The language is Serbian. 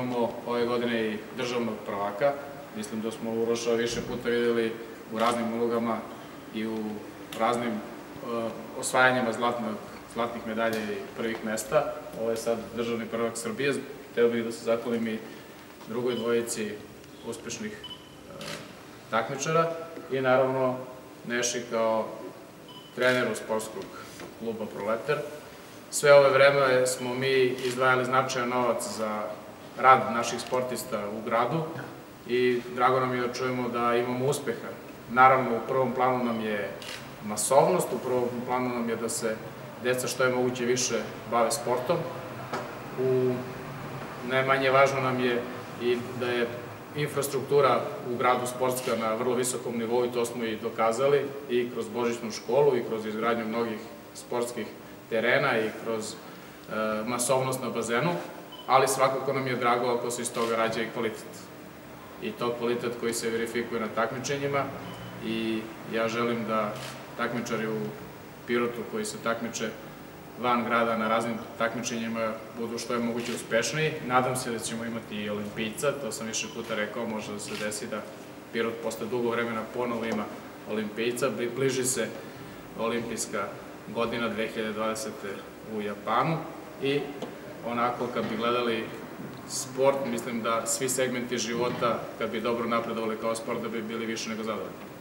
Imamo ove godine i državnog prvaka. Mislim da smo Uroša više puta videli u raznim ulogama i u raznim uh, osvajanjima zlatnih medalja i prvih mesta. Ovo je sad državni prvak Srbije. Hteo bih da se zahvalim i drugoj dvojici uspešnih uh, takmičara i naravno Neši kao treneru sportskog kluba Proletar. Sve ove vreme smo mi izdvajali značajan novac za rad naših sportista u gradu i drago nam je da čujemo da imamo uspeha. Naravno, u prvom planu nam je masovnost, u prvom planu nam je da se deca što je moguće više bave sportom. U najmanje važno nam je i da je infrastruktura u gradu sportska na vrlo visokom nivou i to smo i dokazali i kroz Božićnu školu i kroz izgradnju mnogih sportskih terena i kroz e, masovnost na bazenu ali svakako nam je drago ako se iz toga rađa i kvalitet. I to kvalitet koji se verifikuje na takmičenjima i ja želim da takmičari u Pirotu koji se takmiče van grada na raznim takmičenjima budu što je moguće uspešniji. Nadam se da ćemo imati i olimpijca, to sam više puta rekao, može da se desi da Pirot posle dugo vremena ponovo ima olimpijca, bliži se olimpijska godina 2020. u Japanu i onako kad bi gledali sport, mislim da svi segmenti života, kad bi dobro napredovali kao sport, da bi bili više nego zadovoljni.